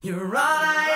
You're all I